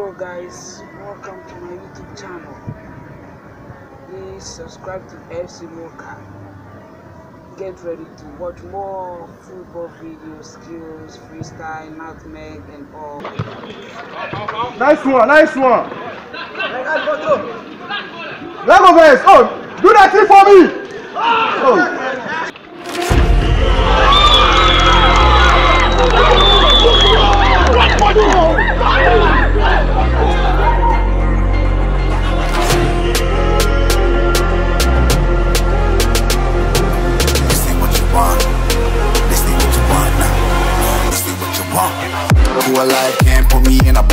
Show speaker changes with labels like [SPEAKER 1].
[SPEAKER 1] Hello guys, welcome to my YouTube channel. Please subscribe to FC Local. Get ready to watch more football videos, skills, freestyle, nutmeg, and all.
[SPEAKER 2] Nice one, nice one. Lego Vest, oh, do that thing for me.
[SPEAKER 3] Who alive can't put me in a